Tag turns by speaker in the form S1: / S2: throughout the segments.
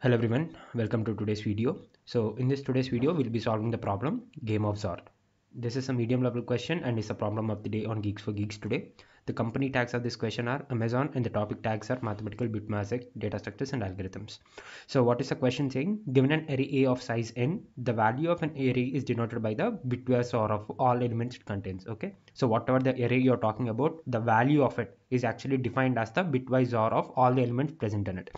S1: Hello everyone, welcome to today's video. So in this today's video, we'll be solving the problem Game of XOR. This is a medium level question and it's a problem of the day on Geeks for Geeks today. The company tags of this question are Amazon and the topic tags are mathematical bit magic, data structures and algorithms. So what is the question saying? Given an array A of size n, the value of an array is denoted by the bitwise XOR of all elements it contains. Okay. So whatever the array you're talking about, the value of it is actually defined as the bitwise XOR of all the elements present in it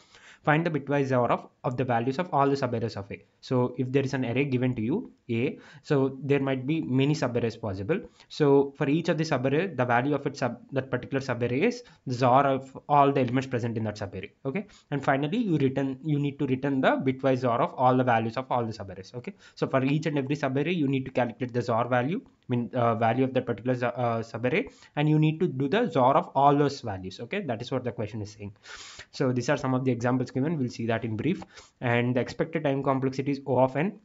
S1: find the bitwise XOR of, of the values of all the subarrays of A. So if there is an array given to you, A, so there might be many subarrays possible. So for each of the subarray, the value of its sub, that particular subarray is the XOR of all the elements present in that subarray. Okay. And finally, you return, you need to return the bitwise XOR of all the values of all the subarrays. Okay. So for each and every subarray, you need to calculate the XOR value, mean uh, value of that particular uh, subarray, and you need to do the XOR of all those values. Okay. That is what the question is saying. So these are some of the examples given we'll see that in brief and the expected time complexity is o of n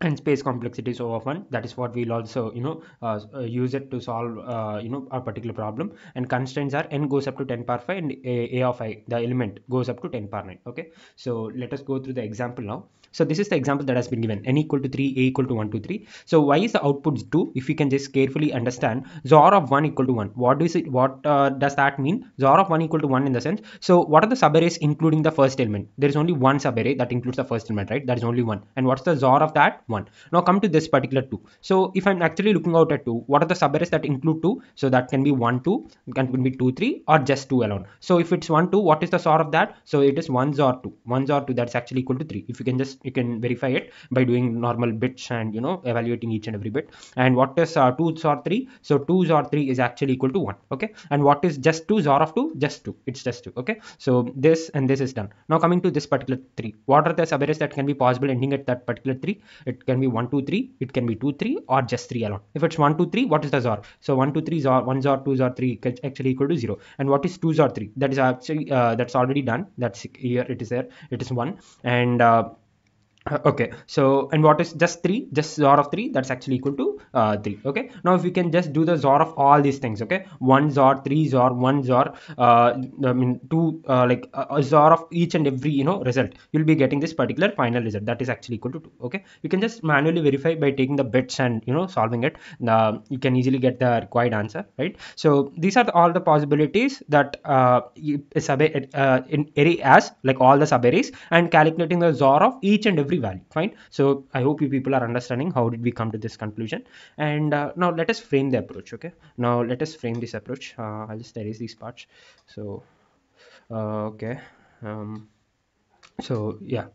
S1: and space complexity is O of 1 that is what we'll also you know uh, uh, use it to solve uh, you know a particular problem. And constraints are n goes up to 10 power 5 and a, a of i the element goes up to 10 power 9 okay? So let us go through the example now. So this is the example that has been given n equal to 3 a equal to 1 2 3 so why is the output 2 if we can just carefully understand XOR of 1 equal to 1 what is it what uh, does that mean? XOR of 1 equal to 1 in the sense so what are the subarrays including the first element? There is only one subarray that includes the first element right? That is only one. And what's the XOR of that 1 now come to this particular 2 so if i'm actually looking out at 2 what are the subarrays that include 2 so that can be 1 2 can be 2 3 or just 2 alone. So if it's 1 2 what is the XOR of that? So it is 1 XOR 2 1 XOR 2 that's actually equal to 3 if you can just you can verify it by doing normal bits and you know evaluating each and every bit. And what is uh, 2 XOR 3 so 2 XOR 3 is actually equal to 1 okay? And what is just 2 XOR of 2 just 2 it's just 2 okay? So this and this is done. Now coming to this particular 3 what are the subarrays that can be possible ending at that particular 3 it can be 1 2 3 it can be 2 3 or just 3 alone. If it's 1 2 3 what is the XOR so 1 2 3 XOR 1 XOR 2 XOR 3 actually equal to 0 and what is 2 XOR 3 that is actually uh, that's already done. That's here it is there. It is 1 and uh, okay. So and what is just 3 just XOR of 3 that's actually equal to uh, 3 okay. Now if we can just do the XOR of all these things okay? 1 XOR 3 XOR 1 XOR uh, i mean 2 uh, like a XOR of each and every you know result. You'll be getting this particular final result. That is actually equal to 2 okay? You can just manually verify by taking the bits and you know solving it. Uh, you can easily get the required answer right? So these are the, all the possibilities that uh, sub uh, in array as like all the subarrays and calculating the XOR of each and every value fine. So i hope you people are understanding how did we come to this conclusion. And uh, now let us frame the approach okay? Now let us frame this approach. Uh, i'll just erase these parts. So uh, okay. Um, so yeah.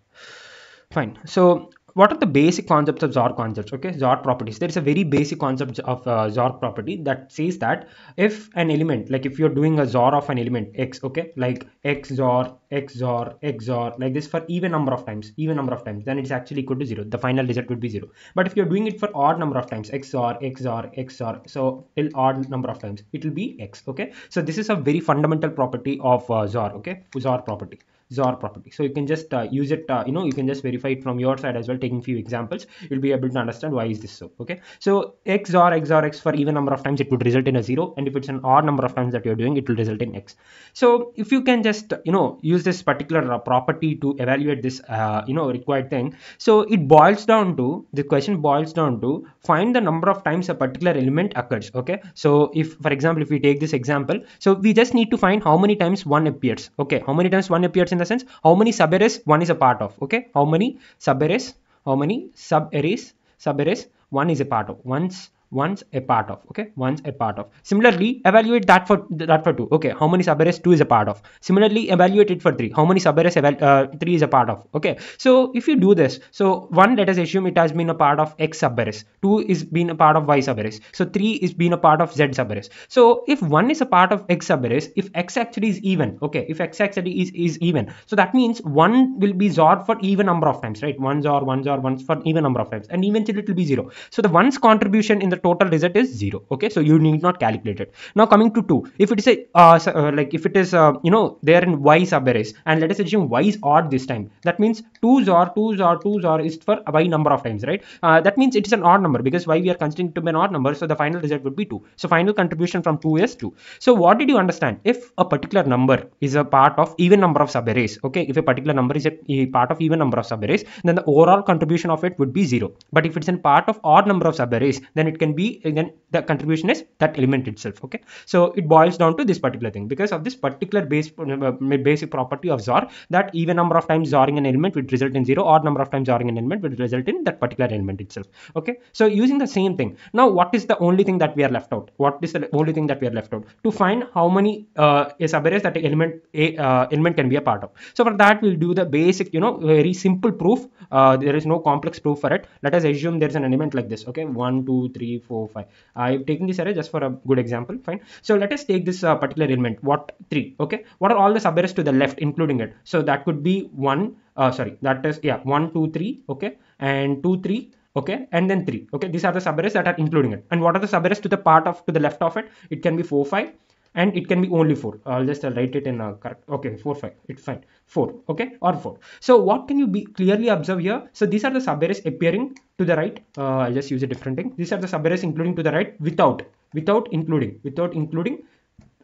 S1: Fine. So what are the basic concepts of XOR concepts? Okay, XOR properties. There is a very basic concept of uh, XOR property that says that if an element, like if you're doing a XOR of an element X, okay, like X XOR, X XOR, X XOR, like this for even number of times, even number of times, then it's actually equal to zero. The final result would be zero. But if you're doing it for odd number of times, X XOR, X XOR, X XOR, so till odd number of times, it will be X. Okay, so this is a very fundamental property of uh, XOR. Okay, XOR property. XOR property. So you can just uh, use it, uh, you know, you can just verify it from your side as well, taking few examples. You'll be able to understand why is this so. Okay. So x XOR XOR x for even number of times, it would result in a zero. And if it's an odd number of times that you're doing, it will result in x. So if you can just, you know, use this particular uh, property to evaluate this, uh, you know, required thing. So it boils down to, the question boils down to find the number of times a particular element occurs. Okay. So if, for example, if we take this example, so we just need to find how many times one appears. Okay. How many times one appears in the sense how many subarrays one is a part of okay? How many subarrays how many sub arrays sub arrays one is a part of. Once once a part of okay? Once a part of. Similarly evaluate that for that for 2 okay? How many subarrays 2 is a part of. Similarly evaluate it for 3 how many subarrays uh, 3 is a part of okay? So if you do this so 1 let us assume it has been a part of x subarrays. 2 is been a part of y subarrays. So 3 is been a part of z subarrays. So if 1 is a part of x subarrays if x actually is even okay? If x actually is, is even. So that means 1 will be XOR for even number of times right? 1 XOR 1 XOR 1 for even number of times and eventually it will be 0 so the one's contribution in the total result is 0 okay so you need not calculate it. Now coming to 2 if it is a uh, uh, like if it is uh, you know there in y sub arrays and let us assume y is odd this time that means 2 XOR 2 XOR 2 XOR is for y number of times right? Uh, that means it is an odd number because y we are considering to be an odd number so the final result would be 2 so final contribution from 2 is 2 so what did you understand? If a particular number is a part of even number of sub arrays okay if a particular number is a, a part of even number of sub arrays then the overall contribution of it would be 0 but if it's in part of odd number of sub arrays then it can be then the contribution is that element itself okay? So it boils down to this particular thing. Because of this particular base uh, basic property of XOR that even number of times XORing an element would result in 0 odd number of times XORing an element would result in that particular element itself okay? So using the same thing. Now what is the only thing that we are left out? What is the only thing that we are left out? To find how many uh, subarrays that element a uh, element can be a part of. So for that we'll do the basic you know very simple proof. Uh, there is no complex proof for it. Let us assume there is an element like this okay? One two three four five. I've taken this array just for a good example. Fine. So let us take this uh, particular element what three. Okay? What are all the subarrays to the left including it? So that could be one uh, sorry that is yeah one two three okay? And two three okay? And then 3 okay? These are the subarrays that are including it. And what are the subarrays to the part of to the left of it? It can be 4 5 and it can be only 4 i'll just write it in a correct okay 4 5 it's fine. 4 okay? Or 4 so what can you be clearly observe here? So these are the subarrays appearing to the right. Uh, i'll just use a different thing. These are the subarrays including to the right without without including without including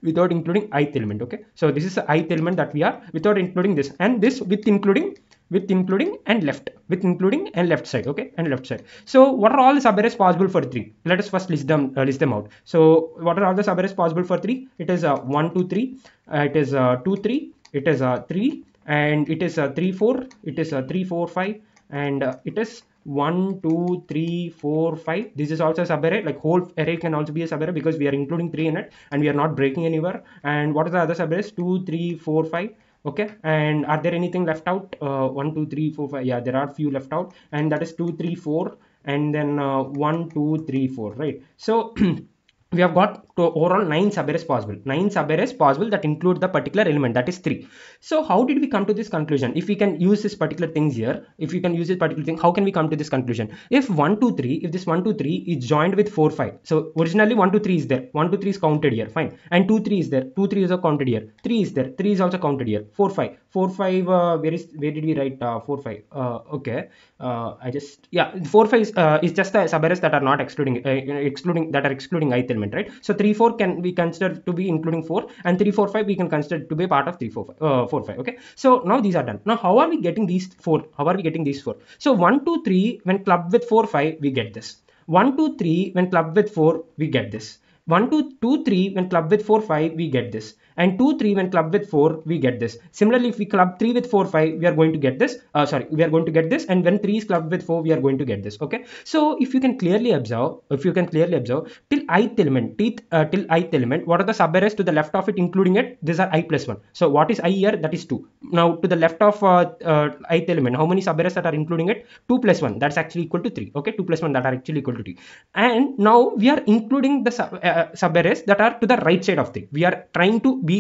S1: without including ith element okay? So this is the ith element that we are without including this. And this with including with including and left with including and left side okay and left side. So what are all the subarrays possible for 3 let us first list them uh, list them out. So what are all the subarrays possible for 3 it is uh, 1 2 3 uh, it is uh, 2 3 it is uh, 3 and it is uh, 3 4 it is uh, 3 4 5 and uh, it is 1 2 3 4 5 this is also a subarray like whole array can also be a subarray because we are including 3 in it and we are not breaking anywhere. And what are the other subarrays? 2 3 4 5 okay? And are there anything left out? Uh, 1 2 3 4 5 yeah there are few left out. And that is 2 3 4 and then uh, 1 2 3 4 right. So we have got to overall nine subarrays possible. Nine subarrays possible that include the particular element that is 3 so how did we come to this conclusion? If we can use this particular things here if we can use this particular thing how can we come to this conclusion? If 1 2 3 if this 1 2 3 is joined with 4 5 so originally 1 2 3 is there. 1 2 3 is counted here fine. And 2 3 is there. 2 3 is also counted here. 3 is there. 3 is also counted here. 4 5 4 5 uh, where is where did we write uh, 4 5 uh, okay. Uh, i just yeah 4 5 is, uh, is just the subarrays that are not excluding uh, excluding that are excluding ith right? So 3 4 can be considered to be including 4 and 3 4 5 we can consider to be part of 3 4 5, uh, 4 5 okay? So now these are done. Now how are we getting these 4 how are we getting these 4 so 1 2 3 when clubbed with 4 5 we get this. 1 2 3 when clubbed with 4 we get this 1 2 2 3 when clubbed with 4 5 we get this. And 2 3 when clubbed with 4 we get this. Similarly if we club 3 with 4 5 we are going to get this. Uh, sorry we are going to get this. And when 3 is clubbed with 4 we are going to get this. Okay? So if you can clearly observe if you can clearly observe till ith element teeth, uh, till ith element what are the subarrays to the left of it including it? These are i plus 1 so what is i here? That is 2 now to the left of uh, uh, ith element how many subarrays that are including it? 2 plus 1 that's actually equal to 3 okay? 2 plus 1 that are actually equal to 3 and now we are including the sub, uh, subarrays that are to the right side of 3 we are trying to be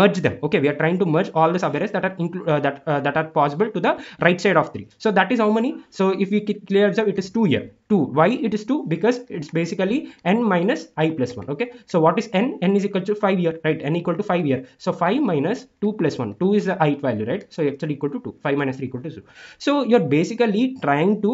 S1: merge them. Okay we are trying to merge all the subarrays that are uh, that uh, that are possible to the right side of 3 so that is how many? So if we clearly observe it is 2 here 2 why it is 2 because it's basically n minus i plus 1 okay? So what is n? N is equal to 5 here right? N equal to 5 here. So 5 minus 2 plus 1 2 is the i value right? So actually equal to 2 5 minus 3 equal to 0 so you're basically trying to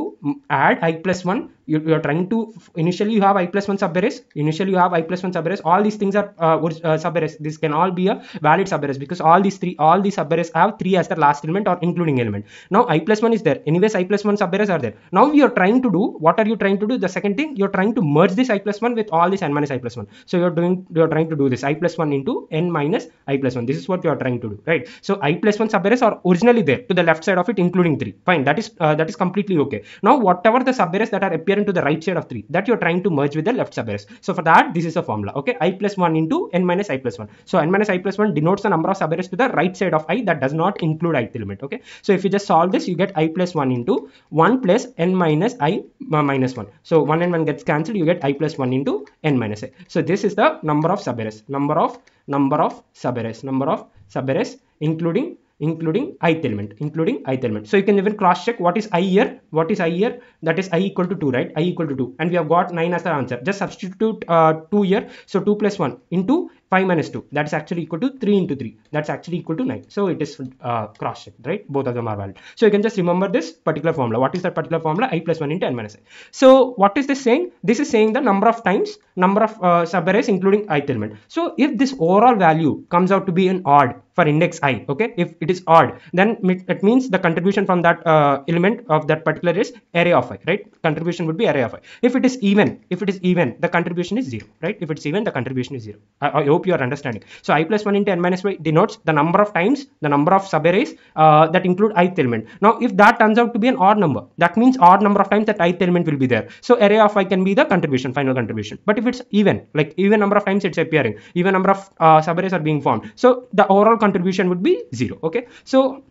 S1: add i plus 1 you, you are trying to initially you have i plus 1 subarrays. Initially you have i plus 1 subarrays. All these things are uh, uh, subarrays. This can all be a valid subarrays because all these three all these subarrays have 3 as the last element or including element. Now i plus 1 is there. Anyways i plus 1 subarrays are there. Now we are trying to do what are you trying to do? The second thing you're trying to merge this i plus 1 with all this n minus i plus 1 so you're doing you're trying to do this i plus 1 into n minus i plus 1 this is what you are trying to do right? So i plus 1 subarrays are originally there to the left side of it including 3 fine that is uh, that is completely okay. Now whatever the subarrays that are appearing to the right side of 3 that you're trying to merge with the left subarrays. So for that this is a formula okay? I plus 1 into n minus i plus 1 so n minus i plus 1 denotes the number of subarrays to the right side of i that does not include ith element okay? So if you just solve this you get i plus 1 into 1 plus n minus i uh, minus 1 so 1 and 1 gets cancelled you get i plus 1 into n minus i so this is the number of subarrays number of number of subarrays number of subarrays including including ith element including ith element. So you can even cross check what is i here what is i here that is i equal to 2 right? I equal to 2 and we have got 9 as the answer. Just substitute uh, 2 here. So 2 plus 1 into 5 minus 2 that's actually equal to 3 into 3 that's actually equal to 9 so it is uh, cross checked right? Both of them are valid. So you can just remember this particular formula. What is that particular formula? I plus 1 into n minus i. So what is this saying? This is saying the number of times number of uh, subarrays including ith element so if this overall value comes out to be an odd for index i okay? If it is odd then it means the contribution from that uh, element of that particular is array of i right? Contribution would be array of i. If it is even if it is even the contribution is zero right? If it's even the contribution is zero. I, I hope you are understanding. So i plus 1 into n minus y denotes the number of times the number of subarrays uh, that include ith element. Now if that turns out to be an odd number that means odd number of times that ith element will be there. So array of i can be the contribution final contribution. But if it's even like even number of times it's appearing even number of uh, subarrays are being formed so the overall contribution would be zero okay? So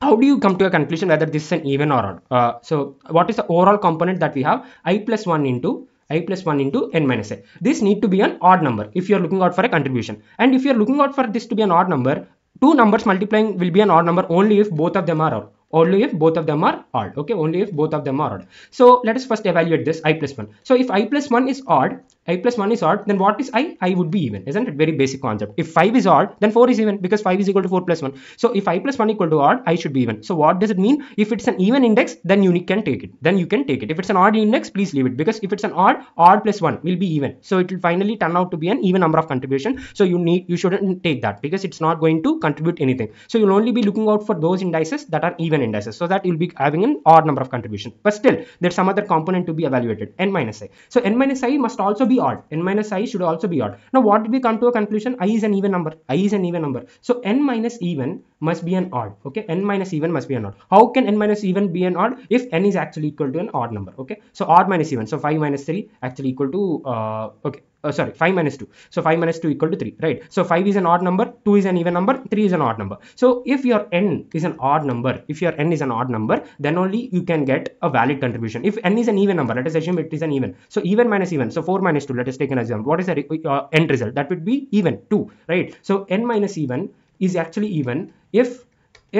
S1: how do you come to a conclusion whether this is an even or odd? Uh, so what is the overall component that we have? I plus 1 into i plus 1 into n minus i this need to be an odd number if you are looking out for a contribution. And if you are looking out for this to be an odd number two numbers multiplying will be an odd number only if both of them are odd only if both of them are odd okay? Only if both of them are odd. So let us first evaluate this i plus 1 so if i plus 1 is odd i plus 1 is odd then what is i? I would be even isn't it? Very basic concept. If 5 is odd then 4 is even because 5 is equal to 4 plus 1 so if i plus 1 equal to odd i should be even. So what does it mean? If it's an even index then you can take it. Then you can take it. If it's an odd index please leave it because if it's an odd odd plus 1 will be even. So it will finally turn out to be an even number of contribution. So you need you shouldn't take that because it's not going to contribute anything. So you'll only be looking out for those indices that are even indices so that you'll be having an odd number of contribution. But still there's some other component to be evaluated n minus i. So n minus i must also be odd. N minus i should also be odd. Now what did we come to a conclusion? I is an even number. I is an even number. So n minus even must be an odd okay? N minus even must be an odd. How can n minus even be an odd if n is actually equal to an odd number okay? So odd minus even. So 5 minus 3 actually equal to uh, okay uh, sorry 5 minus 2 so 5 minus 2 equal to 3 right? So 5 is an odd number 2 is an even number 3 is an odd number. So if your n is an odd number if your n is an odd number then only you can get a valid contribution. If n is an even number let us assume it is an even. So even minus even. So 4 minus 2 let us take an example what is the uh, end result? That would be even 2 right? So n minus even is actually even if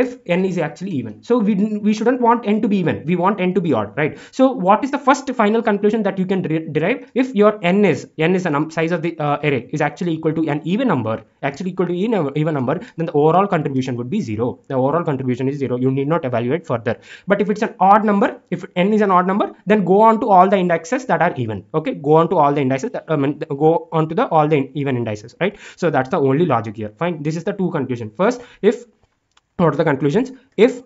S1: if n is actually even. So we we shouldn't want n to be even. We want n to be odd right? So what is the first final conclusion that you can derive? If your n is n is the size of the uh, array is actually equal to an even number actually equal to an even number then the overall contribution would be zero. The overall contribution is zero. You need not evaluate further. But if it's an odd number if n is an odd number then go on to all the indexes that are even okay? Go on to all the indices that I mean, go on to the all the even indices right? So that's the only logic here. Fine. This is the two conclusion. First if what are the conclusions? If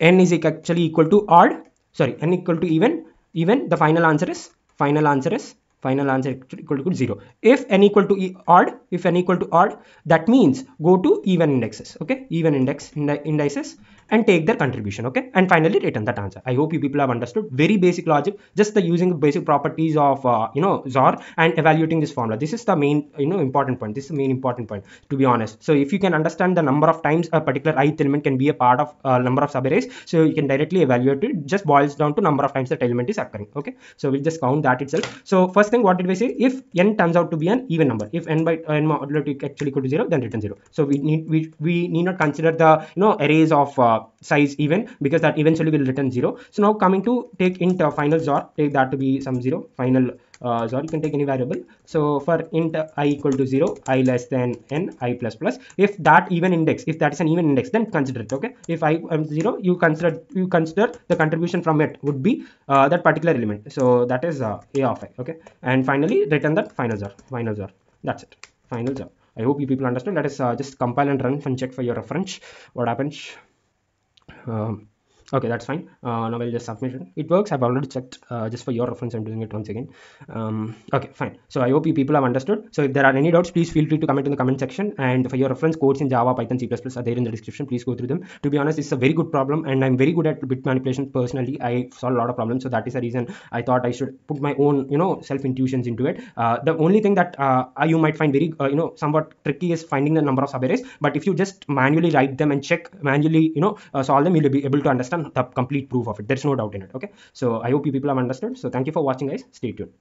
S1: n is actually equal to odd sorry n equal to even even the final answer is final answer is final answer equal to 0 if n equal to odd if n equal to odd that means go to even indexes okay? Even index indices and take their contribution okay? And finally return that answer. I hope you people have understood. Very basic logic just the using basic properties of uh, you know XOR and evaluating this formula. This is the main you know important point. This is the main important point to be honest. So if you can understand the number of times a particular ith element can be a part of a uh, number of subarrays so you can directly evaluate it. Just boils down to number of times that element is occurring okay? So we'll just count that itself. So first thing what did we say? If n turns out to be an even number if n by n modulo actually equal to 0 then return 0 so we need we, we need not consider the you know arrays of uh, size even because that eventually will return 0 so now coming to take int uh, final XOR take that to be some 0 final uh, XOR. You can take any variable. So for int i equal to 0 i less than n i plus plus. If that even index if that is an even index then consider it okay? If i am 0 you consider you consider the contribution from it would be uh, that particular element. So that is uh, a of i okay? And finally return that final XOR final XOR. That's it. Final XOR. I hope you people understand let us uh, just compile and run and check for your reference. What happens um, okay that's fine. Uh, now i'll just submit it. It works. I've already checked uh, just for your reference i'm doing it once again. Um, okay fine. So i hope you people have understood. So if there are any doubts please feel free to comment in the comment section. And for your reference codes in java python c++ are there in the description. Please go through them. To be honest it's a very good problem and i'm very good at bit manipulation. Personally i solve a lot of problems so that is the reason i thought i should put my own you know self intuitions into it. Uh, the only thing that uh, you might find very uh, you know somewhat tricky is finding the number of subarrays but if you just manually write them and check manually you know uh, solve them you'll be able to understand the complete proof of it. There's no doubt in it okay? So i hope you people have understood. So thank you for watching guys. Stay tuned